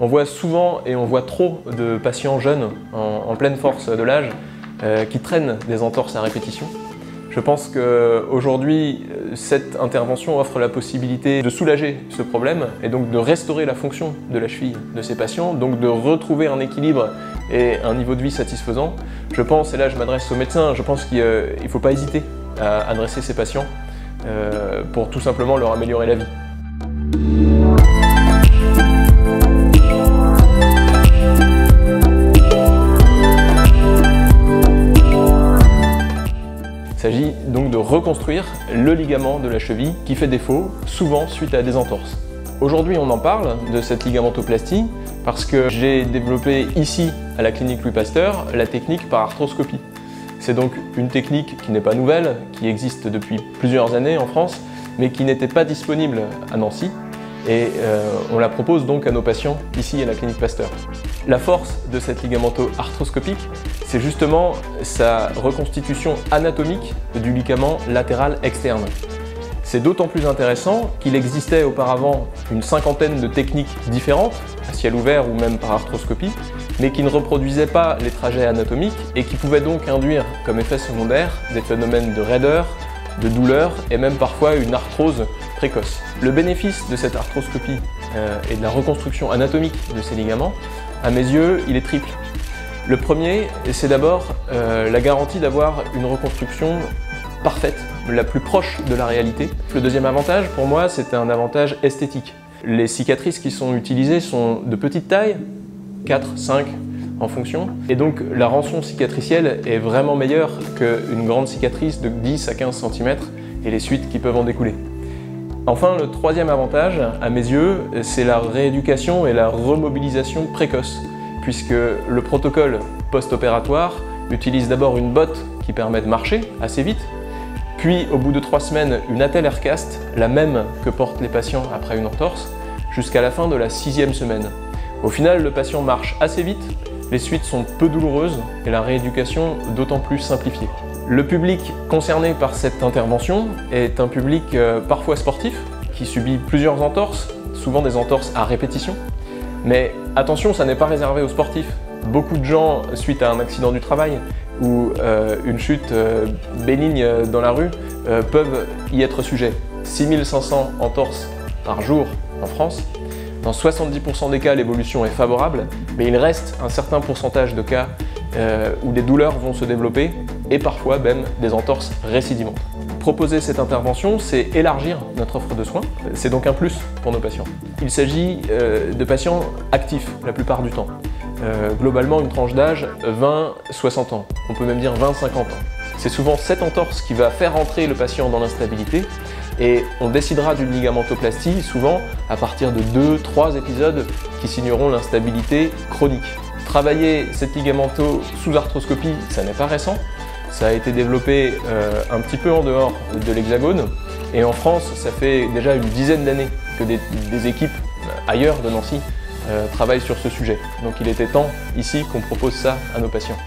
On voit souvent et on voit trop de patients jeunes en, pleine force de l'âge euh, qui traînent des entorses à répétition. Je pense qu'aujourd'hui, cette intervention offre la possibilité de soulager ce problème et donc de restaurer la fonction de la cheville de ces patients, donc de retrouver un équilibre et un niveau de vie satisfaisant. Je pense, et là je m'adresse aux médecins, je pense qu'il ne faut pas hésiter à adresser ces patients euh, pour tout simplement leur améliorer la vie. Il s'agit donc de reconstruire le ligament de la cheville qui fait défaut, souvent suite à des entorses. Aujourd'hui, on en parle de cette ligamentoplastie parce que j'ai développé ici, à la clinique Louis Pasteur, la technique par arthroscopie. C'est donc une technique qui n'est pas nouvelle, qui existe depuis plusieurs années en France, mais qui n'était pas disponible à Nancy. Et euh, on la propose donc à nos patients ici à la clinique Pasteur. La force de cette ligamento-arthroscopique, c'est justement sa reconstitution anatomique du ligament latéral externe. C'est d'autant plus intéressant qu'il existait auparavant une cinquantaine de techniques différentes, à ciel ouvert ou même par arthroscopie, mais qui ne reproduisaient pas les trajets anatomiques et qui pouvaient donc induire comme effet secondaire des phénomènes de raideur, de douleur et même parfois une arthrose Le bénéfice de cette arthroscopie euh, et de la reconstruction anatomique de ces ligaments, à mes yeux, il est triple. Le premier, c'est d'abord euh, la garantie d'avoir une reconstruction parfaite, la plus proche de la réalité. Le deuxième avantage, pour moi, c'est un avantage esthétique. Les cicatrices qui sont utilisées sont de petite taille, 4, 5 en fonction, et donc la rançon cicatricielle est vraiment meilleure qu'une grande cicatrice de 10 à 15 cm et les suites qui peuvent en découler. Enfin, le troisième avantage, à mes yeux, c'est la rééducation et la remobilisation précoce, puisque le protocole post-opératoire utilise d'abord une botte qui permet de marcher assez vite, puis, au bout de trois semaines, une attelle Aircast, la même que portent les patients après une entorse, jusqu'à la fin de la sixième semaine. Au final, le patient marche assez vite, les suites sont peu douloureuses et la rééducation d'autant plus simplifiée. Le public concerné par cette intervention est un public euh, parfois sportif, qui subit plusieurs entorses, souvent des entorses à répétition. Mais attention, ça n'est pas réservé aux sportifs. Beaucoup de gens, suite à un accident du travail, ou euh, une chute euh, bénigne dans la rue peuvent y être sujets. 6500 entorses par jour en France. Dans 70% des cas, l'évolution est favorable, mais il reste un certain pourcentage de cas où des douleurs vont se développer et parfois même des entorses récidivantes. Proposer cette intervention, c'est élargir notre offre de soins. C'est donc un plus pour nos patients. Il s'agit de patients actifs la plupart du temps. Euh, globalement une tranche d'âge 20-60 ans, on peut même dire 20-50 ans. C'est souvent cette entorse qui va faire entrer le patient dans l'instabilité et on décidera d'une ligamentoplastie souvent à partir de 2-3 épisodes qui signeront l'instabilité chronique. Travailler cette ligamento sous arthroscopie, ça n'est pas récent, ça a été développé euh, un petit peu en dehors de l'Hexagone et en France, ça fait déjà une dizaine d'années que des équipes ailleurs de Nancy euh, travaille sur ce sujet. Donc il était temps ici qu'on propose ça à nos patients.